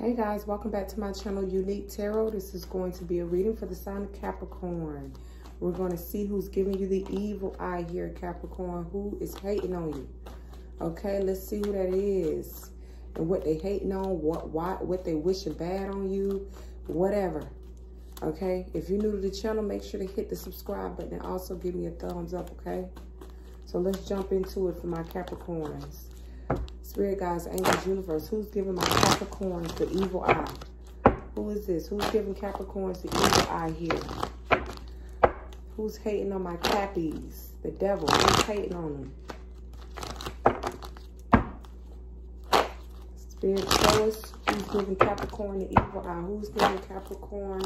Hey guys, welcome back to my channel, Unique Tarot. This is going to be a reading for the sign of Capricorn. We're going to see who's giving you the evil eye here, Capricorn. Who is hating on you? Okay, let's see who that is. And what they hating on, what why, what they wishing bad on you, whatever. Okay, if you're new to the channel, make sure to hit the subscribe button and also give me a thumbs up, okay? So let's jump into it for my Capricorns. Spirit guides, angels, universe. Who's giving my Capricorns the evil eye? Who is this? Who's giving Capricorns the evil eye here? Who's hating on my Cappies? The devil. Who's hating on them? Spirit, show us who's giving Capricorn the evil eye. Who's giving Capricorn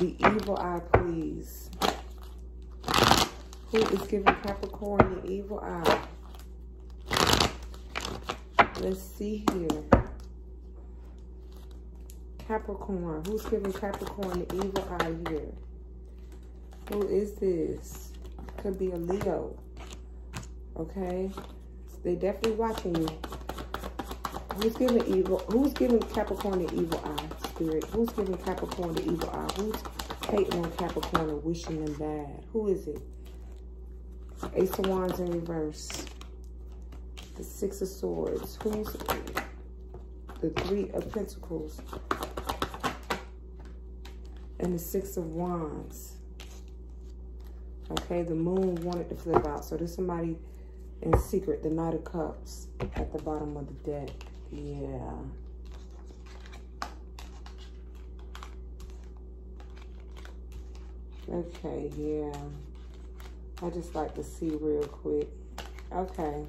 the evil eye, please? Who is giving Capricorn the evil eye? Let's see here. Capricorn. Who's giving Capricorn the evil eye here? Who is this? Could be a Leo. Okay? They definitely watching you. Who's giving evil? Who's giving Capricorn the evil eye, spirit? Who's giving Capricorn the evil eye? Who's hating on Capricorn and wishing them bad? Who is it? Ace of Wands in reverse the Six of Swords. Who's the Three of Pentacles? And the Six of Wands. Okay, the Moon wanted to flip out. So there's somebody in secret. The Knight of Cups at the bottom of the deck. Yeah. Okay, yeah. I just like to see real quick. Okay.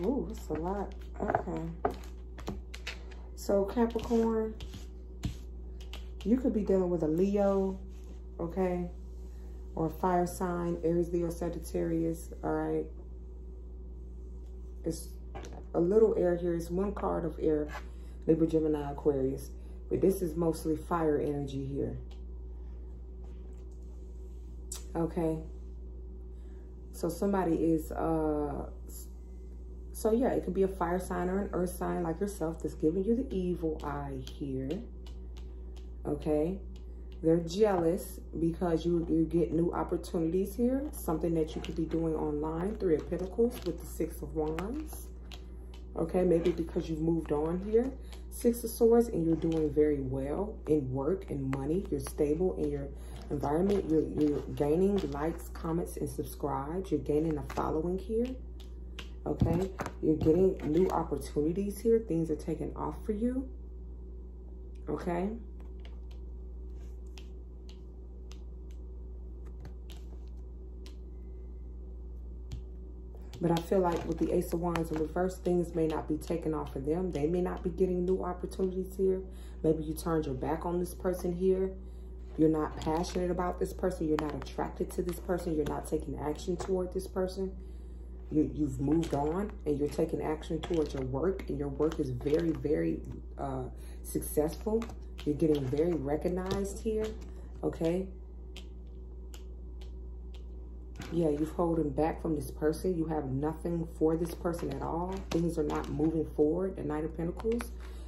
Ooh, that's a lot. Okay. So Capricorn, you could be dealing with a Leo, okay? Or a fire sign, Aries, Leo, Sagittarius, all right? It's a little air here. It's one card of air, Libra, Gemini, Aquarius. But this is mostly fire energy here. Okay. So somebody is uh so yeah, it could be a fire sign or an earth sign like yourself that's giving you the evil eye here. Okay. They're jealous because you, you get new opportunities here. Something that you could be doing online. Three of Pentacles with the Six of Wands. Okay, maybe because you've moved on here. Six of Swords and you're doing very well in work and money. You're stable in your environment. You're, you're gaining likes, comments, and subscribes. You're gaining a following here okay? You're getting new opportunities here. Things are taking off for you, okay? But I feel like with the Ace of Wands in reverse, things may not be taking off for them. They may not be getting new opportunities here. Maybe you turned your back on this person here. You're not passionate about this person. You're not attracted to this person. You're not taking action toward this person you, you've moved on and you're taking action towards your work and your work is very, very uh, successful. You're getting very recognized here, okay? Yeah, you've holding back from this person. You have nothing for this person at all. Things are not moving forward. The Knight of Pentacles,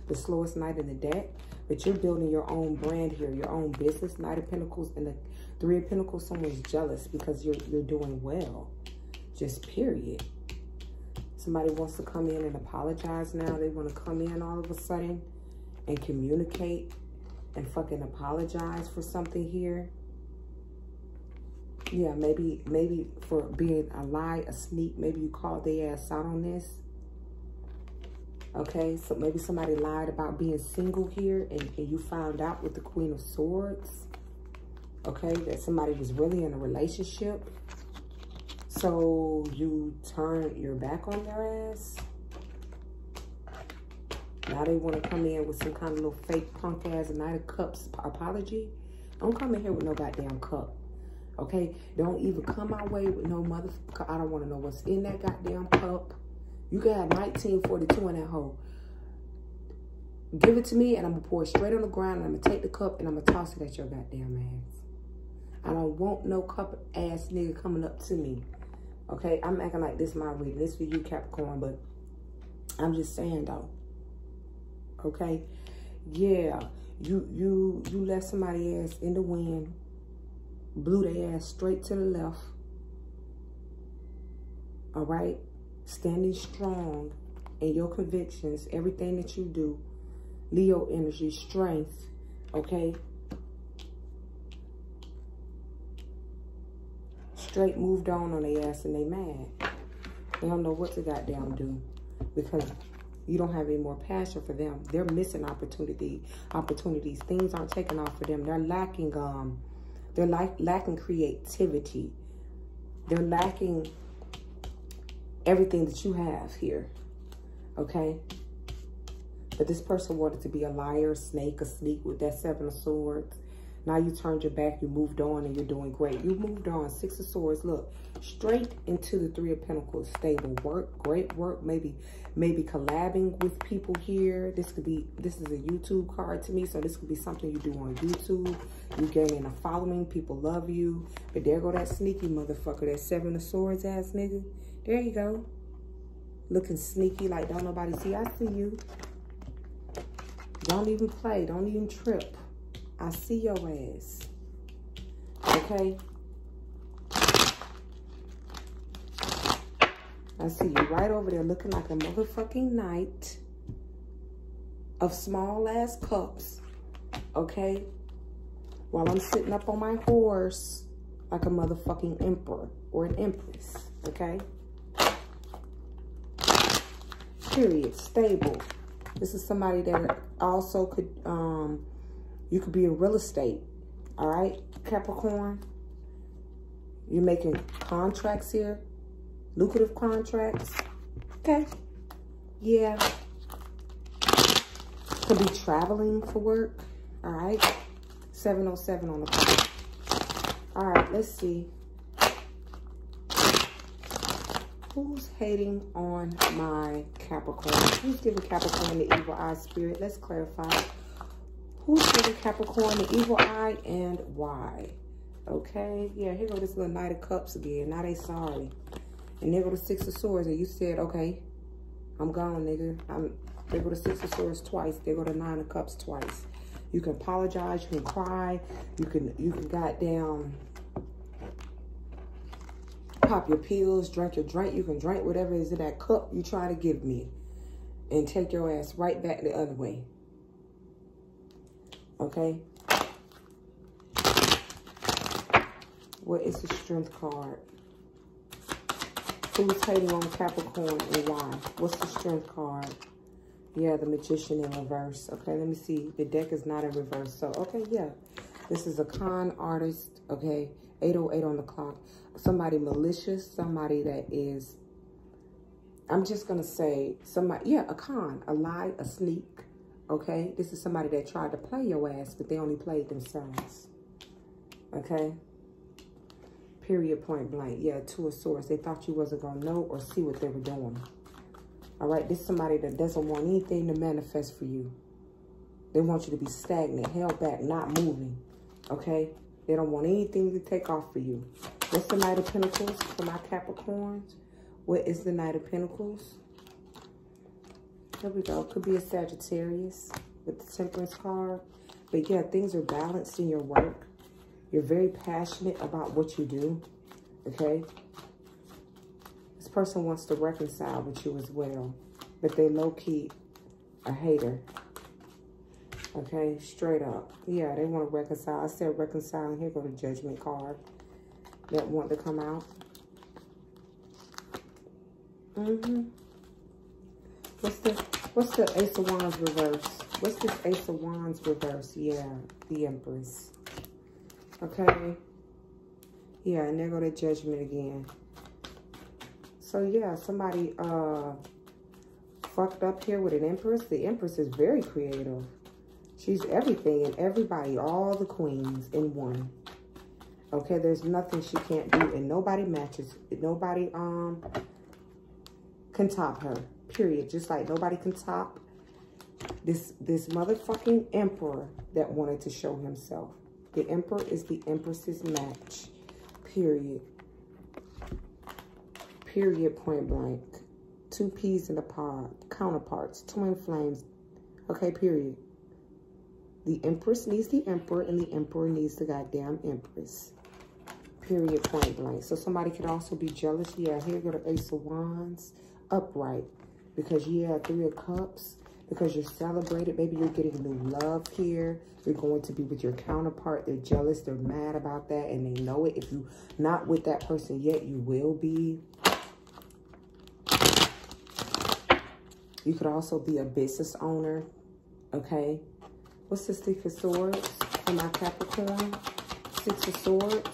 the slowest knight in the deck. But you're building your own brand here, your own business. Knight of Pentacles and the Three of Pentacles, someone's jealous because you're, you're doing well. Just period. Somebody wants to come in and apologize now. They want to come in all of a sudden and communicate and fucking apologize for something here. Yeah, maybe maybe for being a lie, a sneak. Maybe you called their ass out on this. Okay, so maybe somebody lied about being single here and, and you found out with the Queen of Swords. Okay, that somebody was really in a relationship so you turn your back on their ass. Now they want to come in with some kind of little fake punk ass Knight of Cups apology. Don't come in here with no goddamn cup. Okay? Don't even come my way with no motherfucker. I don't want to know what's in that goddamn cup. You got 1942 in that hole. Give it to me and I'm going to pour it straight on the ground and I'm going to take the cup and I'm going to toss it at your goddamn ass. I don't want no cup ass nigga coming up to me Okay, I'm acting like this my reading. This for you, Capricorn, but I'm just saying though. Okay, yeah, you you you left somebody ass in the wind, blew their ass straight to the left. All right, standing strong in your convictions, everything that you do, Leo energy, strength. Okay, straight moved on on their ass and they mad. They don't know what to goddamn do because you don't have any more passion for them. They're missing opportunity, opportunities. Things aren't taking off for them. They're lacking, um, they're like lacking creativity. They're lacking everything that you have here. Okay. But this person wanted to be a liar, snake, a sneak with that seven of swords. Now you turned your back, you moved on, and you're doing great. You moved on. Six of Swords. Look, straight into the Three of Pentacles. Stable work, great work. Maybe, maybe collabing with people here. This could be. This is a YouTube card to me, so this could be something you do on YouTube. You gaining a following. People love you. But there go that sneaky motherfucker. That Seven of Swords ass nigga. There you go. Looking sneaky like don't nobody see. I see you. Don't even play. Don't even trip. I see your ass. Okay? I see you right over there looking like a motherfucking knight of small ass cups. Okay? While I'm sitting up on my horse like a motherfucking emperor or an empress. Okay? Period. Stable. This is somebody that also could um you could be in real estate. All right, Capricorn. You're making contracts here. Lucrative contracts. Okay. Yeah. Could be traveling for work. All right. 707 on the clock. All right, let's see. Who's hating on my Capricorn? Who's giving Capricorn the evil eye spirit? Let's clarify. Who's giving Capricorn the evil eye and why? Okay, yeah, here go this little Knight of Cups again. Now they sorry. And there go the Six of Swords. And you said, okay, I'm gone, nigga. I'm, there go the Six of Swords twice. There go the Nine of Cups twice. You can apologize. You can cry. You can, you can goddamn pop your pills, drink your drink. You can drink whatever is in that cup you try to give me. And take your ass right back the other way. Okay? What is the strength card? Who's hating on Capricorn and why? What's the strength card? Yeah, the magician in reverse. Okay, let me see. The deck is not in reverse. So, okay, yeah. This is a con artist. Okay, 808 on the clock. Somebody malicious. Somebody that is, I'm just going to say, somebody, yeah, a con, a lie, a sneak, Okay? This is somebody that tried to play your ass, but they only played themselves. Okay? Period, point blank. Yeah, two of swords. They thought you wasn't going to know or see what they were doing. All right? This is somebody that doesn't want anything to manifest for you. They want you to be stagnant, held back, not moving. Okay? They don't want anything to take off for you. What's the Knight of Pentacles for my Capricorns? What is the Knight of Pentacles? There we go. Could be a Sagittarius with the Temperance card. But yeah, things are balanced in your work. You're very passionate about what you do. Okay? This person wants to reconcile with you as well. But they low-key a hater. Okay? Straight up. Yeah, they want to reconcile. I said reconciling. Here go the judgment card that want to come out. Mm-hmm. What's the what's the Ace of Wands reverse? What's this Ace of Wands reverse? Yeah, the Empress. Okay. Yeah, and there go the Judgment again. So yeah, somebody uh fucked up here with an Empress. The Empress is very creative. She's everything and everybody, all the queens in one. Okay, there's nothing she can't do and nobody matches. Nobody um can top her period. Just like nobody can top this, this motherfucking emperor that wanted to show himself. The emperor is the empress's match, period. Period, point blank. Two peas in a pod. Counterparts, twin flames. Okay, period. The Empress needs the Emperor, and the Emperor needs the goddamn Empress. Period, point blank. So somebody could also be jealous. Yeah, here go the Ace of Wands. Upright. Because, yeah, Three of Cups. Because you're celebrated. Maybe you're getting new love here. You're going to be with your counterpart. They're jealous. They're mad about that. And they know it. If you're not with that person yet, you will be. You could also be a business owner. Okay. What's the Six of Swords for my Capricorn? Six of Swords.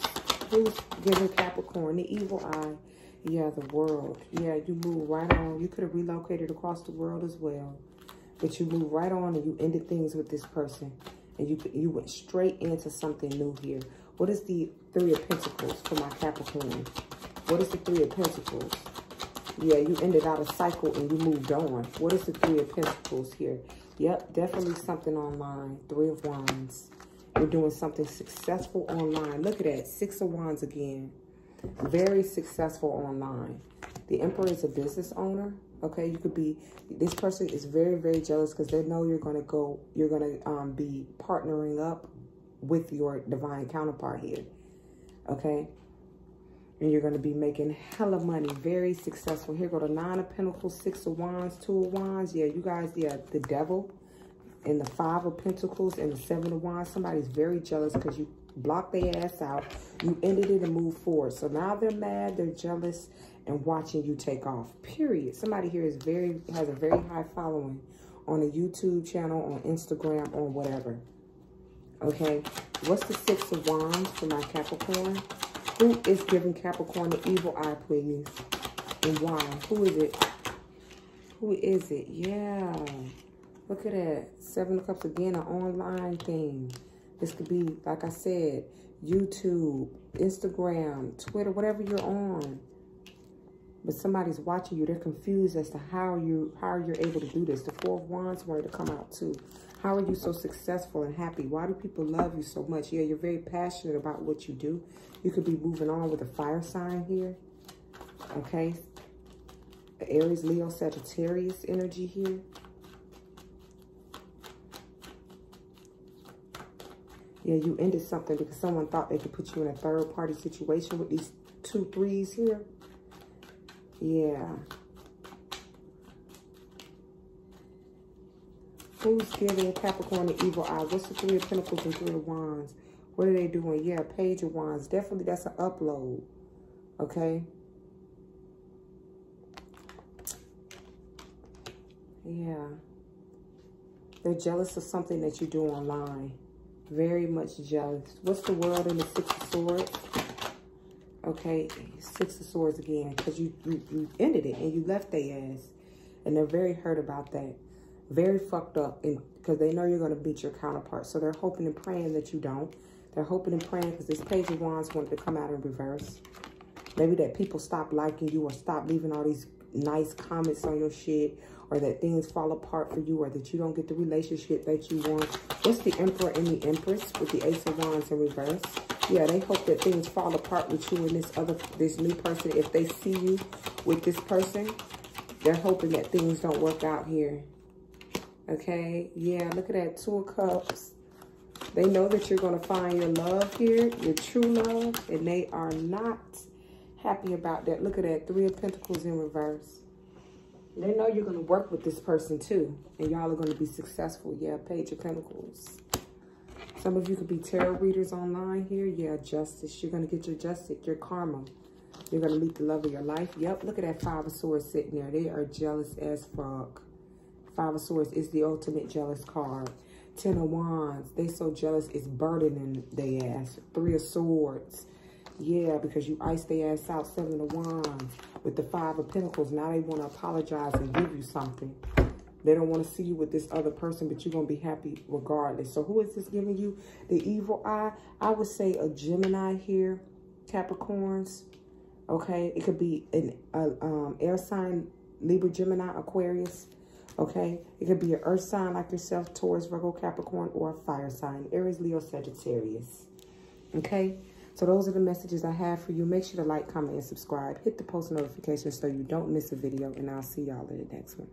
Who's giving Capricorn the evil eye? Yeah, the world. Yeah, you move right on. You could have relocated across the world as well. But you move right on and you ended things with this person. And you you went straight into something new here. What is the Three of Pentacles for my Capricorn? What is the Three of Pentacles? Yeah, you ended out a cycle and you moved on. What is the Three of Pentacles here? Yep, definitely something online. Three of Wands. You're doing something successful online. Look at that. Six of Wands again. Very successful online. The Emperor is a business owner. Okay, you could be, this person is very, very jealous because they know you're going to go, you're going to um, be partnering up with your divine counterpart here. Okay, and you're going to be making hella money. Very successful. Here go the Nine of Pentacles, Six of Wands, Two of Wands. Yeah, you guys, yeah, the Devil and the Five of Pentacles and the Seven of Wands. Somebody's very jealous because you blocked their ass out. You ended it and moved forward. So now they're mad, they're jealous, and watching you take off. Period. Somebody here is very has a very high following on a YouTube channel, on Instagram, or whatever. Okay. What's the Six of Wands for my Capricorn? Who is giving Capricorn the evil eye, please? And why? Who is it? Who is it? Yeah. Look at that. Seven of Cups again, an online thing. This could be, like I said, YouTube, Instagram, Twitter, whatever you're on. But somebody's watching you. They're confused as to how you how you're able to do this. The Four of Wands wanted to come out too. How are you so successful and happy? Why do people love you so much? Yeah, you're very passionate about what you do. You could be moving on with a fire sign here. Okay. Aries, Leo, Sagittarius energy here. Yeah, you ended something because someone thought they could put you in a third party situation with these two threes here. Yeah. Who's giving Capricorn the evil eye? What's the Three of Pentacles and Three of Wands? What are they doing? Yeah, Page of Wands. Definitely that's an upload. Okay. Yeah. They're jealous of something that you do online. Very much jealous. What's the world in the Six of Swords? Okay, Six of Swords again. Because you, you, you ended it and you left their ass. And they're very hurt about that. Very fucked up. Because they know you're going to beat your counterpart. So they're hoping and praying that you don't. They're hoping and praying because this Page of Wands wanted to come out in reverse. Maybe that people stop liking you or stop leaving all these nice comments on your shit or that things fall apart for you or that you don't get the relationship that you want. What's the Emperor and the Empress with the Ace of Wands in reverse? Yeah, they hope that things fall apart with you and this other, this new person. If they see you with this person, they're hoping that things don't work out here. Okay, yeah, look at that, Two of Cups. They know that you're going to find your love here, your true love, and they are not happy about that. Look at that, Three of Pentacles in reverse. They know you're going to work with this person too, and y'all are going to be successful. Yeah, Page of Pentacles. Some of you could be tarot readers online here. Yeah, justice. You're going to get your justice, your karma. You're going to meet the love of your life. Yep, look at that Five of Swords sitting there. They are jealous as fuck. Five of Swords is the ultimate jealous card. Ten of Wands. They so jealous it's burdening their ass. Three of Swords. Yeah, because you iced their ass out. Seven of Wands. With the Five of Pentacles. Now they want to apologize and give you something. They don't want to see you with this other person, but you're going to be happy regardless. So who is this giving you the evil eye? I would say a Gemini here, Capricorns. Okay, it could be an um, air sign, Libra, Gemini, Aquarius. Okay, it could be an earth sign like yourself, Taurus, Virgo, Capricorn, or a fire sign, Aries, Leo, Sagittarius. Okay, So those are the messages I have for you. Make sure to like, comment, and subscribe. Hit the post notifications so you don't miss a video. And I'll see y'all in the next one.